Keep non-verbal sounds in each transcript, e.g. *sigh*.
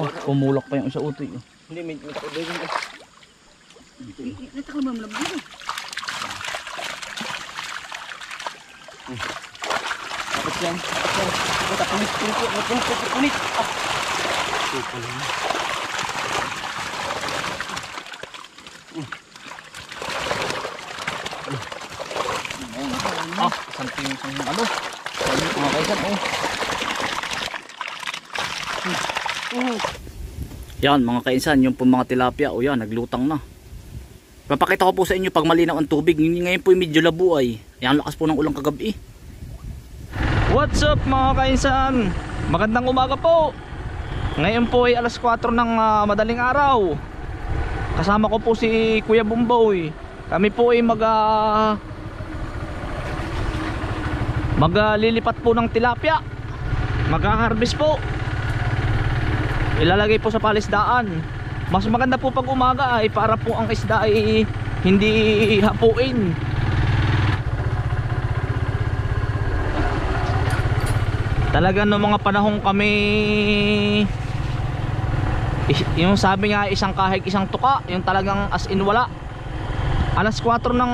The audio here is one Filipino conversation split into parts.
Oh, pumulak pa yung isa utoy. oh. Hindi, may, takot doon. Natakal mo malam dito. Tapos yan. Tapos yan. Punta, punit, punit, punit, punit, punit, punit. Ah. Lang. Ah, something ano. Ano mga kaisan oh. Yan mga kainsan, yung po mga tilapia, o yan, naglutang na. Papakita ko po sa inyo pag malinaw ang tubig. Ngayon po medyo labo ay. Yan lakas po ng ulang kagabi. What's up mga kainsan? Magandang umaga po. Ngayon po ay alas 4 ng ah, madaling araw. Kasama ko po si Kuya Bumboy. Kami po ay mag ah, maglilipat po ng tilapia. Magha-harvest po. Ilalagay po sa palisdaan. Mas maganda po pag umaga ay para po ang isda ay hindi hapuin. Talaga no mga panahong kami yung sabi nga isang kahig isang tuka, yung talagang as in wala. Alas 4 ng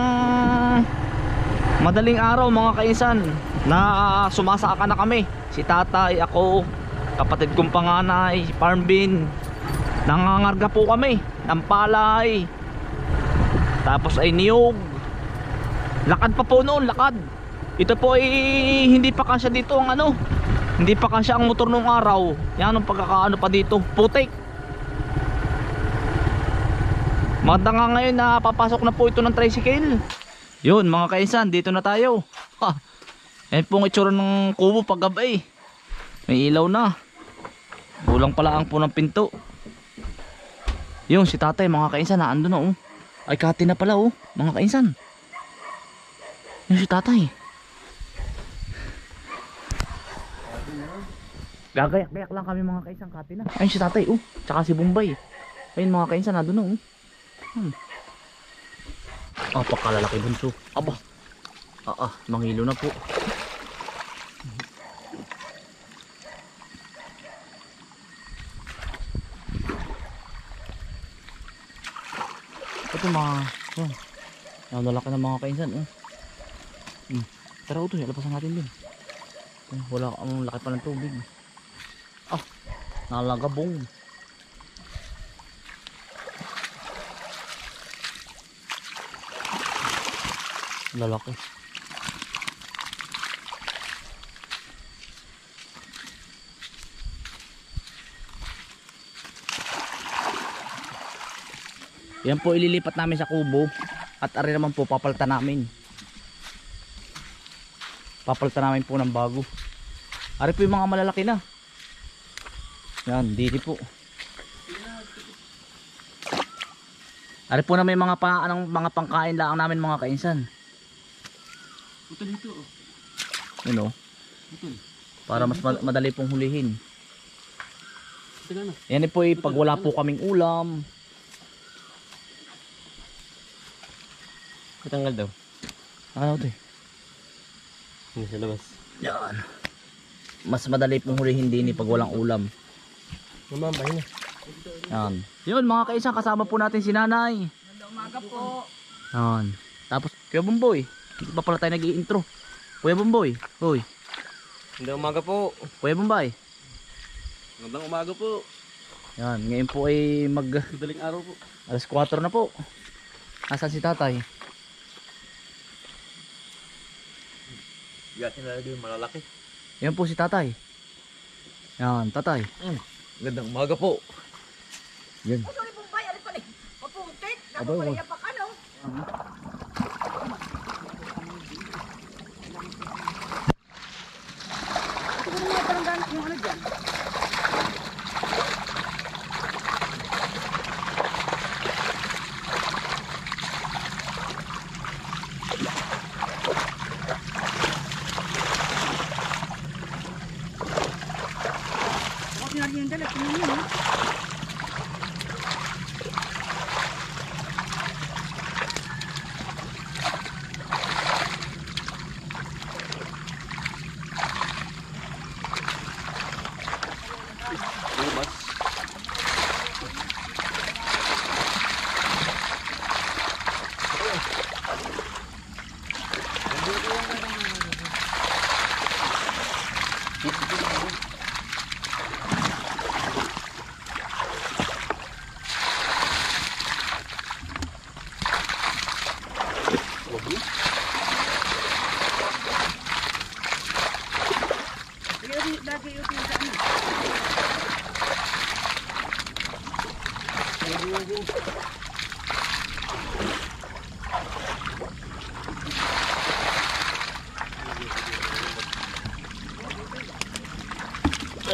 madaling araw mga kainsan na sumasaka na kami. Si tatay, ako, kapatid kong panganay, si Parmbin. Nangangarga po kami ng palay. Tapos ay niyog. Lakad pa po noon, lakad. Ito po ay hindi pa kasya dito ang ano. Hindi pa kasya ang motor nung araw. Yan ang pagkakaano pa dito. Putik. Maganda nga ngayon na papasok na po ito ng tricycle. Yun mga kainsan, dito na tayo. Ha. Yan po ang itsura ng kubo pag gabay. May ilaw na. Kulang pala ang po ng pinto. Yung si tatay mga kainsan na ando na oh. Ay kati na pala oh mga kainsan. Yung si tatay. Gagayak-gayak lang kami mga kainsan kati na. Ayun si tatay oh. Tsaka si Bombay. Ayun mga kainsan na na oh. Hmm. Ah, pakalalaki bunso. Aba. Ah, ah, mangilo na po. Ito mga, yun. Ang lalaki ng mga kainsan, oh. Hmm. Tara ito, lapasan natin din. Hmm, wala, ang laki pa ng tubig. Ah, nalagabong. Lalaki. Yan po ililipat namin sa kubo at ari naman po papalitan namin. Papalitan namin po ng bago. Ari po yung mga malalaki na. Yan, dito po. Ari po na may mga pa, anong, mga pangkain lang namin mga kainsan. Putol ito. oh. Ano? Putol. Para mas ma- madali pong hulihin. Yan po eh, pag wala po kaming ulam. Katanggal daw. Ano to eh? Hindi sa labas. Yan. Mas madali pong hulihin din eh, pag walang ulam. Mamambay na. Yan. Yun mga kaisang kasama po natin si nanay. Magandang umaga po. Yan. Tapos Kuya Bumboy. Hindi pa pala tayo nag-i-intro. Kuya Bumboy. Hoy. Hindi umaga po. Kuya Bumboy. Magandang umaga po. Yan. Ngayon po ay mag Madaling araw po. alas 4 na po. Nasaan si tatay? Gatin na yung malalaki. Yan po si tatay. Yan, tatay. Magandang umaga po. Yan. Ano ni Bombay? Ano pa ni? Mapuntik. Aba, Naku, wag. kaya pa ka no? Ito ko naman parang gan- yung ano dyan.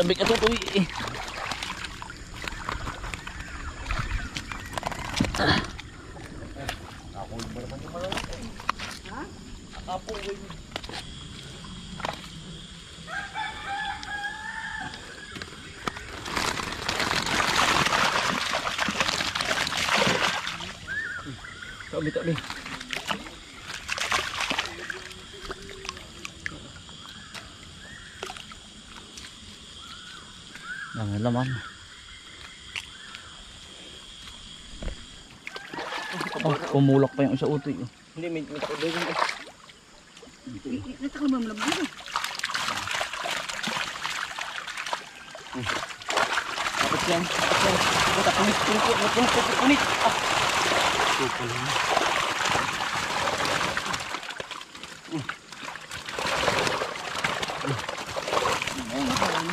Sabi ka to, uy. eh. Tabi, tabi. Ang laman. Oh, pumulak pa yung isa utoy. oh. Hindi, may may takot doon. Natakal mo lang dito. Tapos yan. Tapos yan. Puta, punit, punit, punit, punit, punit. Ah.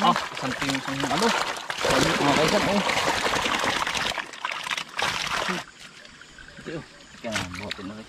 Ah, pinsang ano. Sabi mga kaisan, oh. Ito, oh. Kaya nga, buhatin na rin.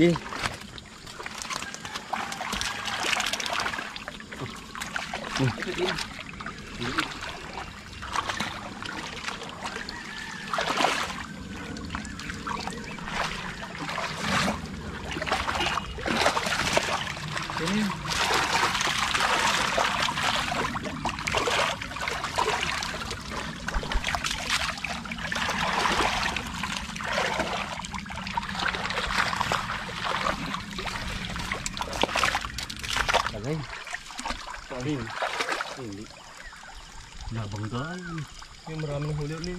Hindi. Ito din. Lagay. Ayun. Hindi. Nabanggaan. Yung maraming huli ulit.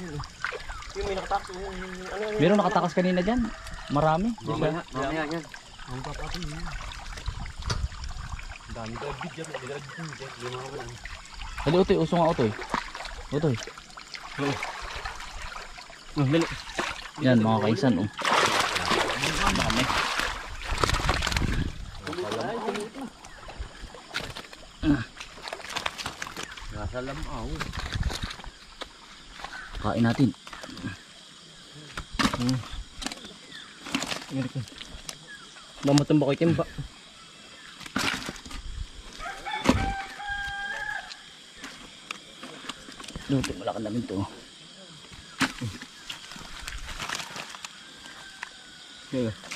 Yung may nakatakas. Yung, yung, yung, ano, ano, Meron nakatakas kanina dyan. Marami. Mamaya, mamaya yan. Ang papatay yun. Dami ka bigyan. Bigyan ka bigyan. Lima ko lang. Dali utoy, uso nga utoy. Utoy. Oh, dali. Yan mga kaisan, oh. Dami. Nasa lamaw. Kain natin. Mamatamba ko itim ba? Luto, malakan namin to. Yan.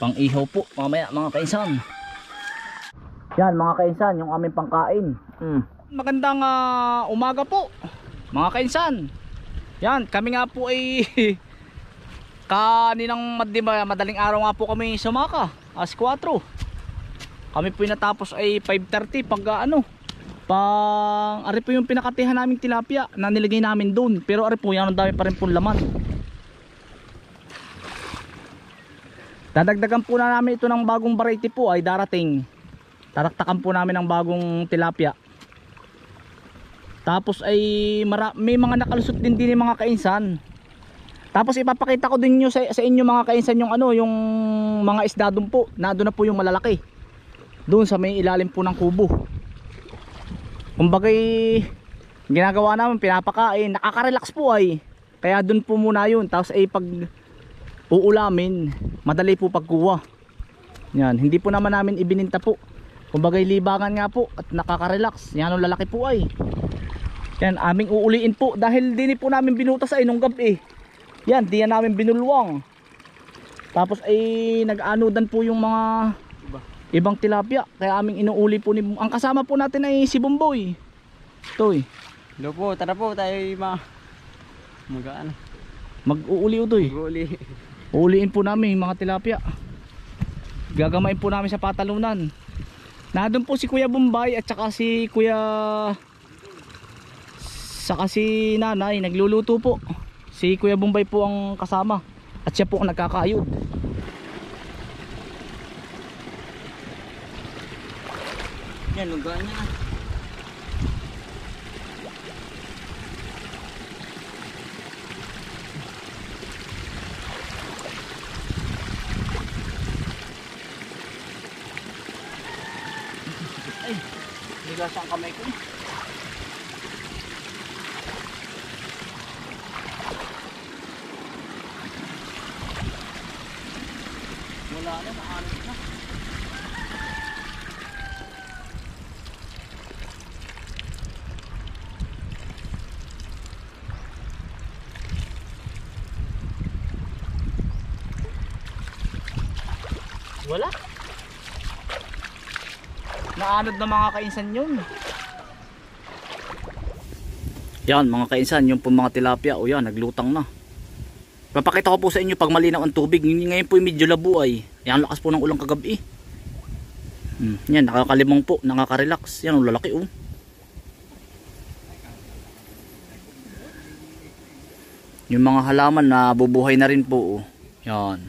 Pang ihaw po, mamaya mga kaisan. Yan mga kaisan, yung aming pangkain. Mm. Magandang ah, umaga po, mga kaisan. Yan, kami nga po ay *laughs* kaninang mad- madaling araw nga po kami sumaka, as 4. Kami po natapos ay 5.30 pag ah, ano, pang ari po yung pinakatihan naming tilapia na nilagay namin doon. Pero ari po, yan ang dami pa rin po laman. Dadagdagan po na namin ito ng bagong variety po ay darating. Taraktakan po namin ng bagong tilapia. Tapos ay may mga nakalusot din din mga kainsan. Tapos ipapakita ko din nyo sa, sa inyo mga kainsan yung ano, yung mga isda doon po. Nado na po yung malalaki. Doon sa may ilalim po ng kubo. Kumbagay ginagawa namin pinapakain, nakaka-relax po ay. Kaya doon po muna yun. Tapos ay pag uulamin, madali po pagkuha. Yan, hindi po naman namin ibininta po. Kumbagay libangan nga po at nakaka-relax. Yan ang lalaki po ay. Yan, aming uuliin po dahil din po namin binutas ay nung gabi. Yan, di yan namin binulwang. Tapos ay nag-anodan po yung mga ibang tilapia. Kaya aming inuuli po ni Ang kasama po natin ay si Bumboy. Toy, Hello po, tara po tayo ma... Mag-ano? mag-uuli utoy. Guli. Uuliin po namin mga tilapia. Gagamain po namin sa patalunan. Nandun po si Kuya Bombay at saka si Kuya saka si Nanay nagluluto po. Si Kuya Bombay po ang kasama at siya po ang nagkakayod. Yan, lugaan niya nigas ang kamay ko. Naanod na mga kainsan yun. Yan mga kainsan, yung po mga tilapia, o yan, naglutang na. Papakita ko po sa inyo pag malinaw ang tubig. Ngayon po medyo labo ay. Yan, lakas po ng ulang kagabi. Hmm, yan, nakakalimang po, nakaka-relax. Yan, ang lalaki oh. Yung mga halaman na bubuhay na rin po oh. Yan.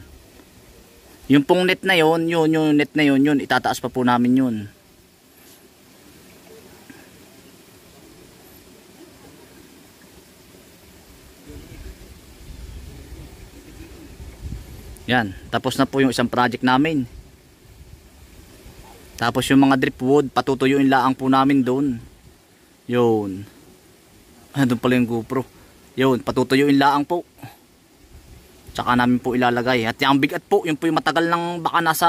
Yung pong net na yon, yun, yung net na yun, yun, itataas pa po namin yun. Yan, tapos na po yung isang project namin. Tapos yung mga dripwood, patutuyuin laang po namin doon. Yun. Doon pala yung GoPro. Yun, patutuyuin laang po. Tsaka namin po ilalagay. At yung bigat po, yun po yung matagal ng baka nasa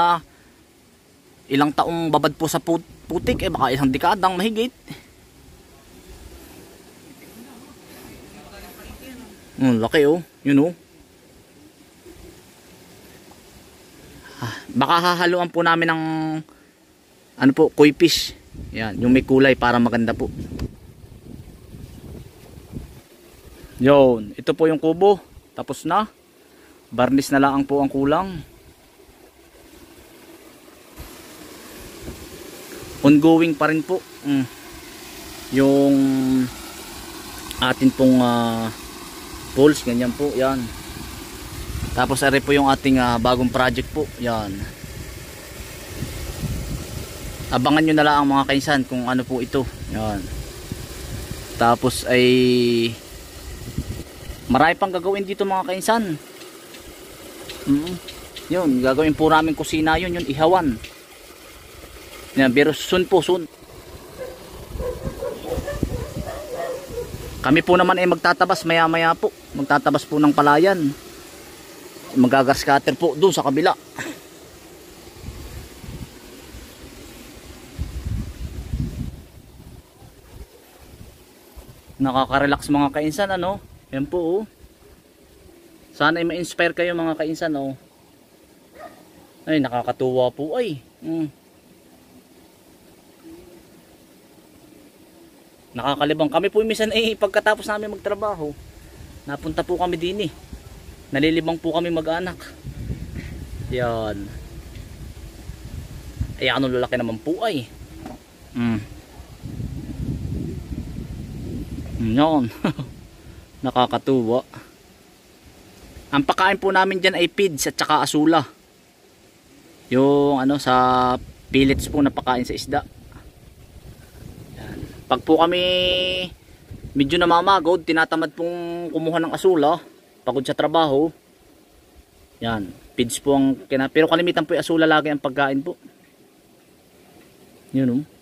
ilang taong babad po sa put putik. Eh baka isang dekadang mahigit. Hmm, laki oh. Yun oh. Baka hahaluan po namin ng ano po, koi fish. Yan, yung may kulay para maganda po. Yon, ito po yung kubo. Tapos na. Barnis na lang po ang kulang. Ongoing pa rin po. Mm. Yung atin pong uh, poles, ganyan po. Yan. Tapos ari po yung ating ah, bagong project po. Yan. Abangan nyo na lang ang mga kainsan kung ano po ito. Yan. Tapos ay marami pang gagawin dito mga kainsan. Mm. Yun, gagawin po namin kusina yun, yun ihawan. Yan, pero soon po, soon. Kami po naman ay magtatabas maya maya po. Magtatabas po ng palayan magagascatter po doon sa kabila nakaka-relax mga kainsan ano yan po oh. sana ay ma-inspire kayo mga kainsan oh. ay nakakatuwa po ay mm. nakakalibang kami po minsan eh pagkatapos namin magtrabaho napunta po kami din eh nalilibang po kami mag-anak. Yan. Ay ano lalaki naman po ay. Mm. yan. *laughs* Nakakatuwa. Ang pakain po namin dyan ay feeds at saka asula. Yung ano sa pellets po na pakain sa isda. Yan. pag po kami medyo namamagod tinatamad pong kumuha ng asula pagod sa trabaho. Yan. Feeds po ang kina pero kalimitan po yung asula lagi ang pagkain po. Yun oh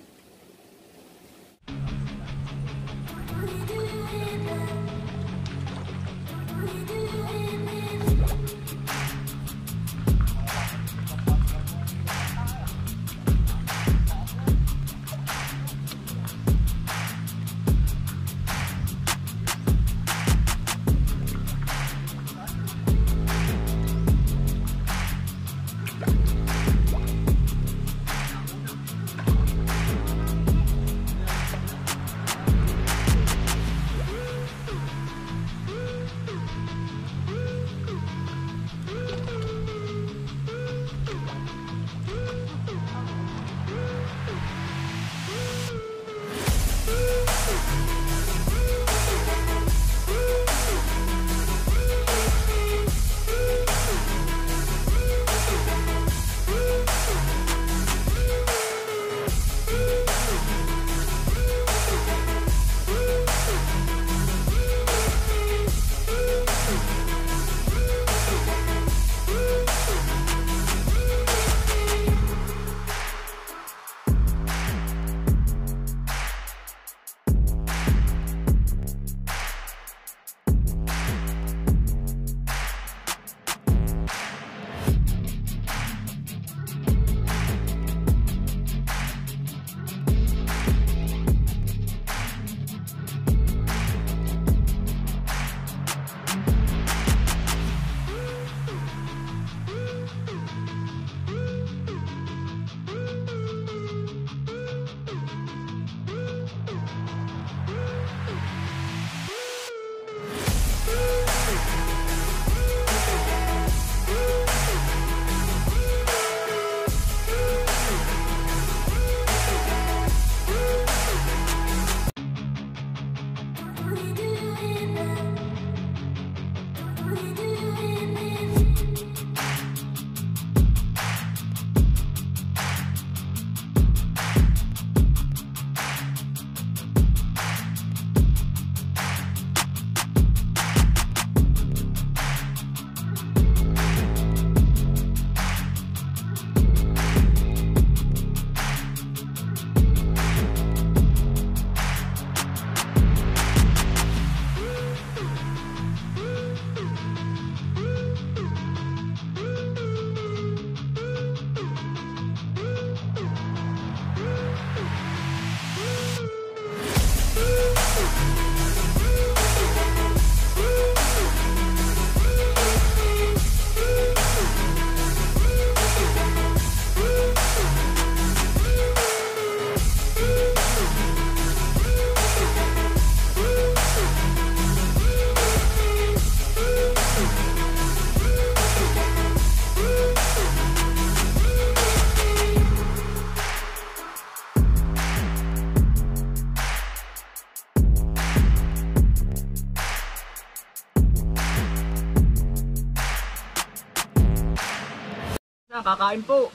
na, kakain po.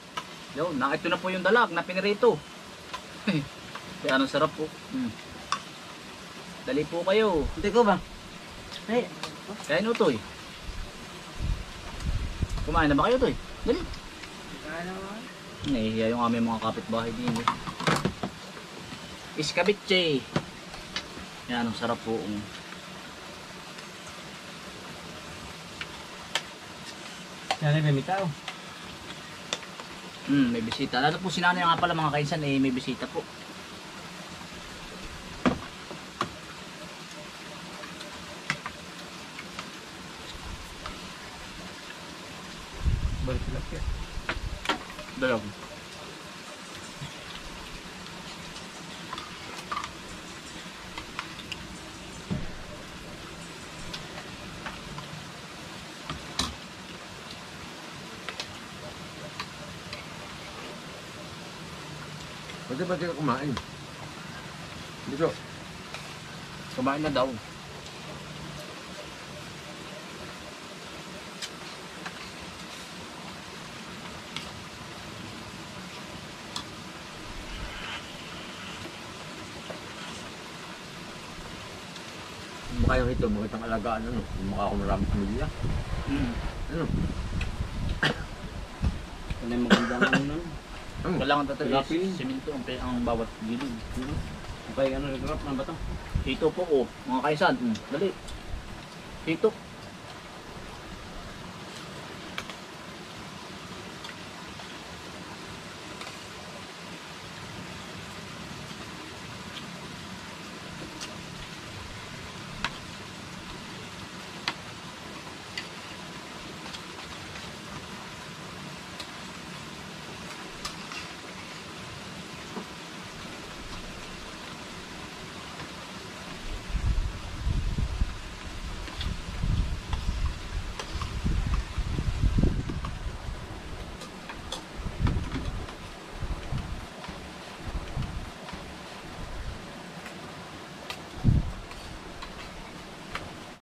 Yo, na ito na po yung dalag na pinirito. *laughs* Kaya anong sarap po. Hmm. Dali po kayo. Hindi ko ba? Ay, Kaya no, Toy. Kumain na ba kayo, Toy? Dali. ano Nahihiya yung aming mga kapitbahay din. Eh. Iskabitche. Yan, ang sarap po. Um. Yan ay may tao. Hmm, may bisita. Lalo po sinanay nga pala mga kainsan, eh, may bisita po. Ba ka kumain? Dito. Kumain na daw. Mukha yung ito, makitang alagaan ano. Mukha ako maraming pamilya. Hmm. Ano? Ano yung magandang? Kailangan tatag is simento ang, ang bawat gilid. Kaya ano, nag-rap na ba ito? Hito po, oh. Mga kaisan. Hmm. Dali. Hito.